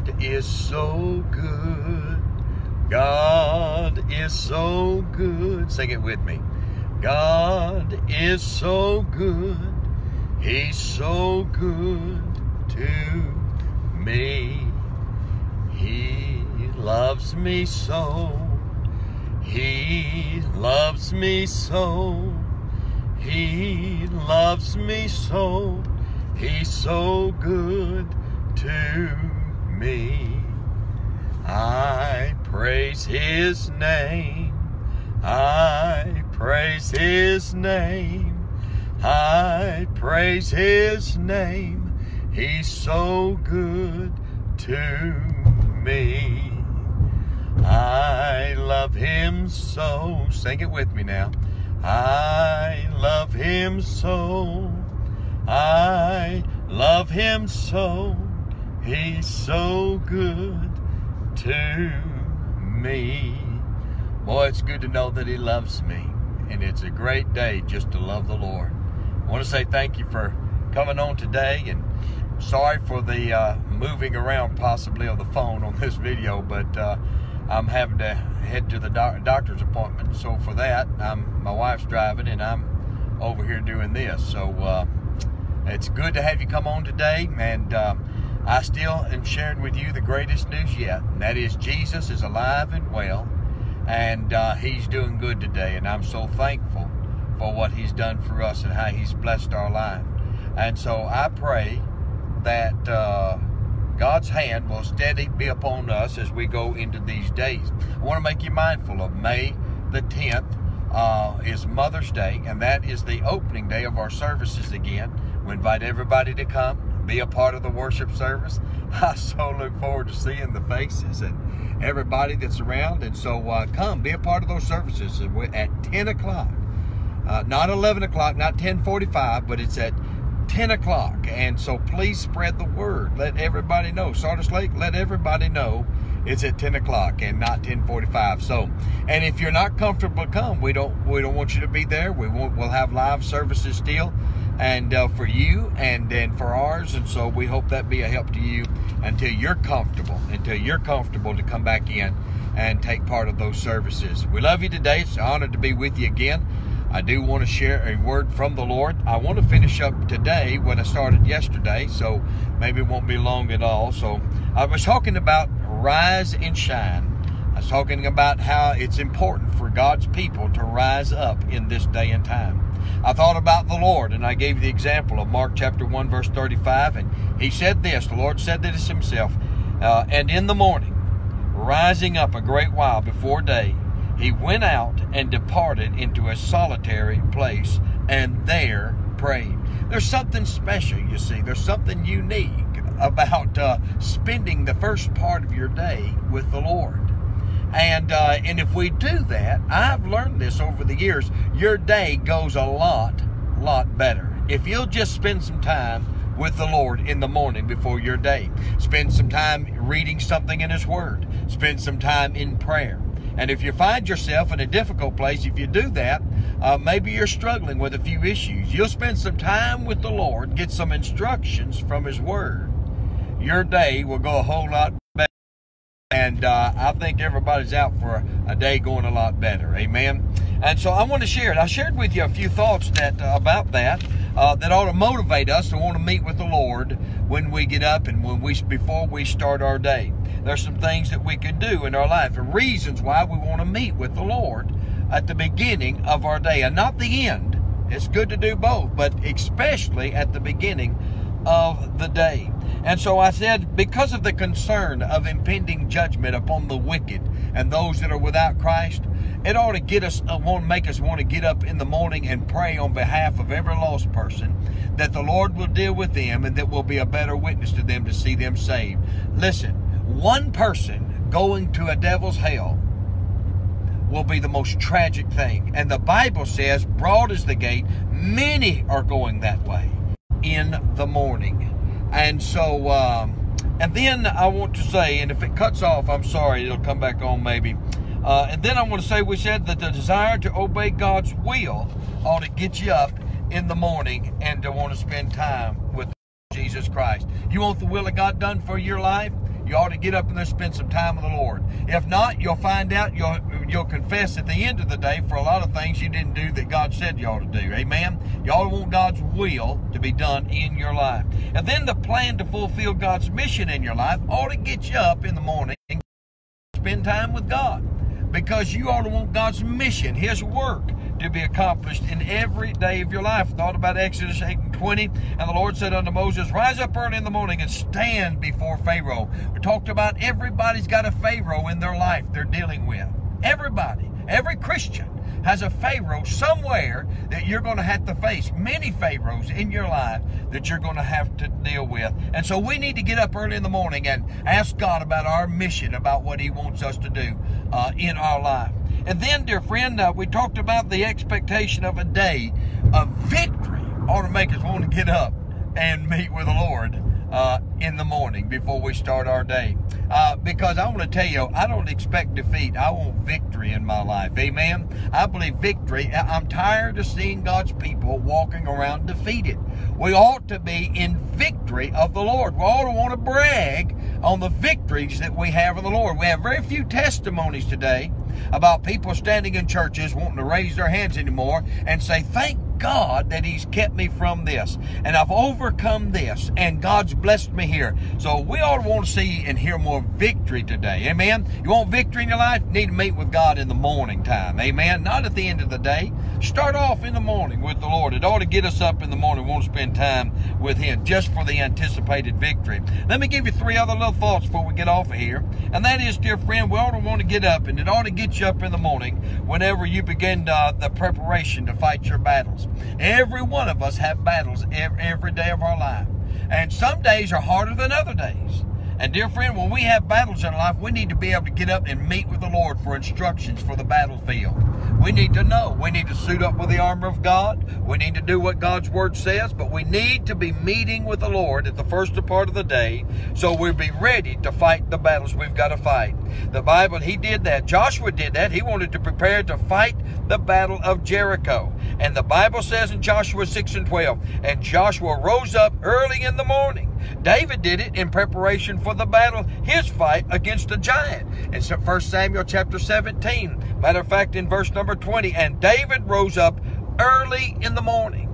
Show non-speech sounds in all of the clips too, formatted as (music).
God is so good. God is so good. Sing it with me. God is so good. He's so good to me. He loves me so. He loves me so. He loves me so. He's so good to me. I praise his name. I praise his name. I praise his name. He's so good to me. I love him so. Sing it with me now. I love him so. I love him so. He's so good to me. Boy, it's good to know that He loves me. And it's a great day just to love the Lord. I want to say thank you for coming on today and sorry for the uh, moving around possibly of the phone on this video, but uh, I'm having to head to the doc doctor's appointment. So for that, I'm, my wife's driving and I'm over here doing this. So uh, it's good to have you come on today. And uh, I still am sharing with you the greatest news yet, and that is Jesus is alive and well, and uh, He's doing good today. And I'm so thankful for what He's done for us and how He's blessed our life. And so I pray that uh, God's hand will steady be upon us as we go into these days. I want to make you mindful of May the 10th uh, is Mother's Day, and that is the opening day of our services again. We invite everybody to come be a part of the worship service. (laughs) I so look forward to seeing the faces and everybody that's around. And so uh, come, be a part of those services at 10 o'clock. Uh, not 11 o'clock, not 1045, but it's at 10 o'clock. And so please spread the word. Let everybody know. Sardis Lake, let everybody know it's at 10 o'clock and not 1045 so and if you're not comfortable come we don't we don't want you to be there we won't we'll have live services still and uh, for you and then for ours. And so we hope that be a help to you until you're comfortable, until you're comfortable to come back in and take part of those services. We love you today. It's an honor to be with you again. I do want to share a word from the Lord. I want to finish up today what I started yesterday, so maybe it won't be long at all. So I was talking about rise and shine. I was talking about how it's important for God's people to rise up in this day and time. I thought about the Lord, and I gave the example of Mark chapter 1, verse 35, and he said this the Lord said this himself, uh, and in the morning, rising up a great while before day, he went out and departed into a solitary place, and there prayed. There's something special, you see, there's something unique about uh, spending the first part of your day with the Lord. And uh, and if we do that, I've learned this over the years. Your day goes a lot, lot better if you'll just spend some time with the Lord in the morning before your day. Spend some time reading something in His Word. Spend some time in prayer. And if you find yourself in a difficult place, if you do that, uh, maybe you're struggling with a few issues. You'll spend some time with the Lord, get some instructions from His Word. Your day will go a whole lot and uh, I think everybody's out for a day going a lot better. Amen. And so I want to share it. I shared with you a few thoughts that uh, about that uh, that ought to motivate us to want to meet with the Lord when we get up and when we before we start our day. There's some things that we can do in our life and reasons why we want to meet with the Lord at the beginning of our day and not the end. It's good to do both, but especially at the beginning of the day. And so I said, because of the concern of impending judgment upon the wicked and those that are without Christ, it ought to get us, uh, want make us want to get up in the morning and pray on behalf of every lost person that the Lord will deal with them and that will be a better witness to them to see them saved. Listen, one person going to a devil's hell will be the most tragic thing. And the Bible says, broad is the gate, many are going that way in the morning. And so, um, and then I want to say, and if it cuts off, I'm sorry, it'll come back on maybe. Uh, and then I want to say, we said that the desire to obey God's will ought to get you up in the morning and to want to spend time with Jesus Christ. You want the will of God done for your life? You ought to get up and there spend some time with the Lord. If not, you'll find out you'll you'll confess at the end of the day for a lot of things you didn't do that God said you ought to do. Amen. You ought to want God's will to be done in your life. And then the plan to fulfill God's mission in your life ought to get you up in the morning and spend time with God. Because you ought to want God's mission, His work, to be accomplished in every day of your life. Thought about Exodus 8 and 20. And the Lord said unto Moses, Rise up early in the morning and stand before Pharaoh. We talked about everybody's got a Pharaoh in their life they're dealing with. Everybody, every Christian has a Pharaoh somewhere that you're going to have to face. Many Pharaohs in your life that you're going to have to deal with. And so we need to get up early in the morning and ask God about our mission, about what He wants us to do uh, in our life. And then, dear friend, uh, we talked about the expectation of a day of victory ought to make us want to get up and meet with the Lord uh, in the morning before we start our day. Uh, because I want to tell you, I don't expect defeat. I want victory in my life. Amen. I believe victory. I'm tired of seeing God's people walking around defeated. We ought to be in victory of the Lord. We ought to want to brag on the victories that we have in the Lord. We have very few testimonies today about people standing in churches wanting to raise their hands anymore and say, Thank God that He's kept me from this. And I've overcome this. And God's blessed me here. So we all want to see and hear more victory today. Amen. You want victory in your life? You need to meet with God in the morning time. Amen. Not at the end of the day. Start off in the morning with the Lord. It ought to get us up in the morning. We want to spend time with Him just for the anticipated victory. Let me give you three other little thoughts before we get off of here. And that is, dear friend, we ought to want to get up, and it ought to get you up in the morning whenever you begin uh, the preparation to fight your battles. Every one of us have battles every, every day of our life. And some days are harder than other days. And dear friend, when we have battles in life, we need to be able to get up and meet with the Lord for instructions for the battlefield. We need to know. We need to suit up with the armor of God. We need to do what God's word says, but we need to be meeting with the Lord at the first part of the day so we'll be ready to fight the battles we've got to fight. The Bible, he did that. Joshua did that. He wanted to prepare to fight the battle of Jericho. And the Bible says in Joshua 6 and 12, and Joshua rose up early in the morning. David did it in preparation for the battle, his fight against the giant. In 1 Samuel chapter 17, matter of fact, in verse number 20, and David rose up early in the morning.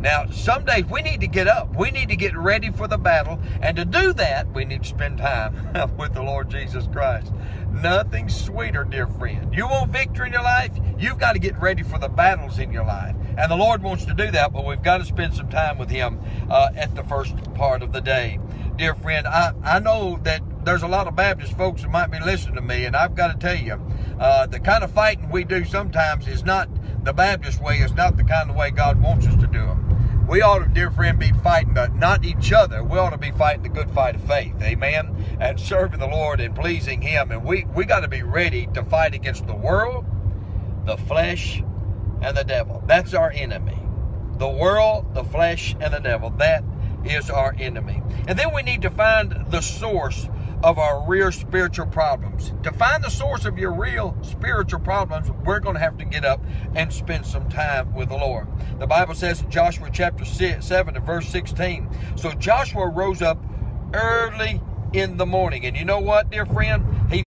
Now, some days we need to get up. We need to get ready for the battle. And to do that, we need to spend time (laughs) with the Lord Jesus Christ. Nothing sweeter, dear friend. You want victory in your life? You've got to get ready for the battles in your life. And the Lord wants to do that, but we've got to spend some time with Him uh, at the first part of the day. Dear friend, I, I know that there's a lot of Baptist folks that might be listening to me, and I've got to tell you, uh, the kind of fighting we do sometimes is not the Baptist way, it's not the kind of way God wants us to do them we ought to, dear friend, be fighting the, not each other. We ought to be fighting the good fight of faith. Amen. And serving the Lord and pleasing Him. And we, we got to be ready to fight against the world, the flesh, and the devil. That's our enemy. The world, the flesh, and the devil. That is our enemy. And then we need to find the source of our real spiritual problems. To find the source of your real spiritual problems, we're going to have to get up and spend some time with the Lord. The Bible says in Joshua chapter 7 and verse 16, So Joshua rose up early in the morning. And you know what, dear friend? He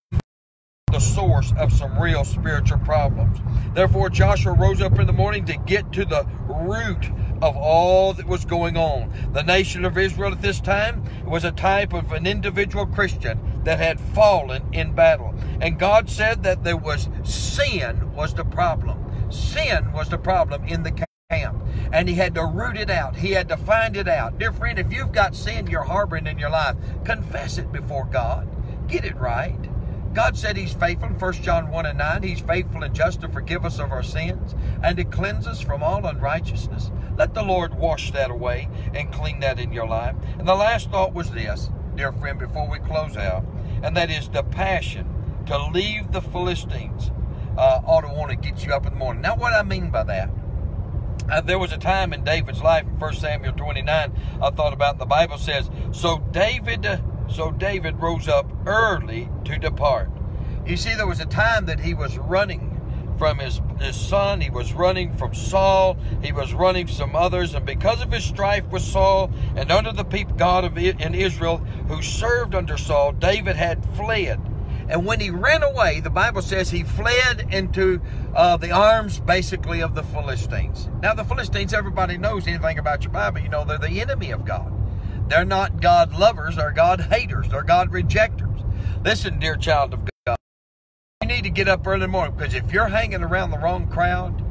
the source of some real spiritual problems. Therefore, Joshua rose up in the morning to get to the root of all that was going on. The nation of Israel at this time was a type of an individual Christian that had fallen in battle. And God said that there was sin was the problem. Sin was the problem in the camp. And he had to root it out. He had to find it out. Dear friend, if you've got sin you're harboring in your life, confess it before God. Get it right. God said He's faithful in 1 John 1 and 9. He's faithful and just to forgive us of our sins and to cleanse us from all unrighteousness. Let the Lord wash that away and clean that in your life. And the last thought was this, dear friend, before we close out, and that is the passion to leave the Philistines uh, ought to want to get you up in the morning. Now, what I mean by that, uh, there was a time in David's life in 1 Samuel 29 I thought about the Bible says so David so David rose up early to depart. You see, there was a time that he was running from his, his son. He was running from Saul. He was running from some others. And because of his strife with Saul and under the people God of in Israel who served under Saul, David had fled. And when he ran away, the Bible says he fled into uh, the arms, basically, of the Philistines. Now, the Philistines, everybody knows anything about your Bible, you know they're the enemy of God. They're not God lovers, they're God haters, they're God rejectors. Listen, dear child of God, you need to get up early in the morning because if you're hanging around the wrong crowd,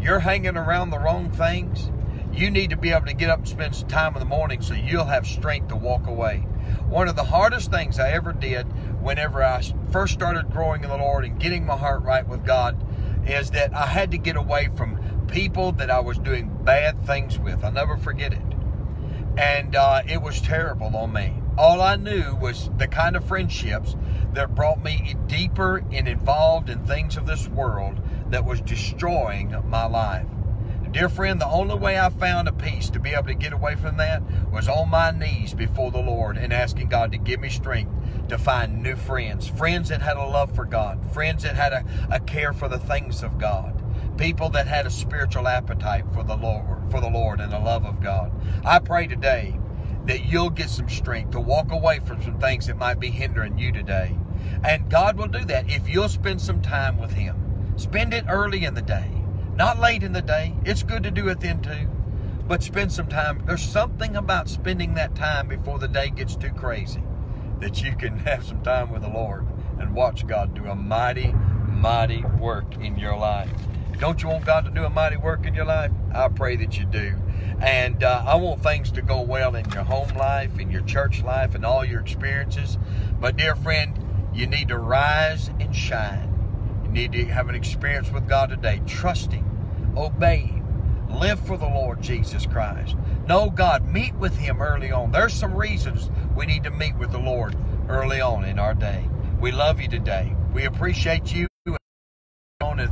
you're hanging around the wrong things, you need to be able to get up and spend some time in the morning so you'll have strength to walk away. One of the hardest things I ever did whenever I first started growing in the Lord and getting my heart right with God is that I had to get away from people that I was doing bad things with. I'll never forget it and uh, it was terrible on me. All I knew was the kind of friendships that brought me deeper and involved in things of this world that was destroying my life. Dear friend, the only way I found a peace to be able to get away from that was on my knees before the Lord and asking God to give me strength to find new friends. Friends that had a love for God. Friends that had a, a care for the things of God people that had a spiritual appetite for the Lord, for the Lord and the love of God. I pray today that you'll get some strength to walk away from some things that might be hindering you today. And God will do that if you'll spend some time with Him. Spend it early in the day, not late in the day. It's good to do it then too, but spend some time. There's something about spending that time before the day gets too crazy that you can (laughs) have some time with the Lord and watch God do a mighty, mighty work in your life. Don't you want God to do a mighty work in your life? I pray that you do. And uh, I want things to go well in your home life, in your church life, and all your experiences. But, dear friend, you need to rise and shine. You need to have an experience with God today. Trust Him, obey Him, live for the Lord Jesus Christ. Know God, meet with Him early on. There's some reasons we need to meet with the Lord early on in our day. We love you today. We appreciate you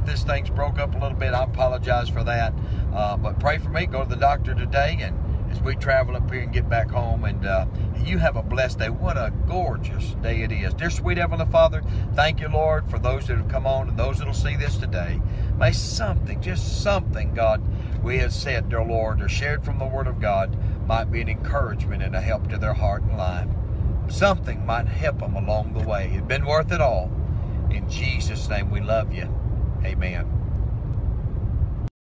this thing's broke up a little bit, I apologize for that. Uh, but pray for me. Go to the doctor today, and as we travel up here and get back home, and uh, you have a blessed day. What a gorgeous day it is. Dear sweet Heavenly Father, thank you, Lord, for those that have come on and those that will see this today. May something, just something, God, we have said, dear Lord, or shared from the Word of God might be an encouragement and a help to their heart and life. Something might help them along the way. It's been worth it all. In Jesus' name, we love you. Amen.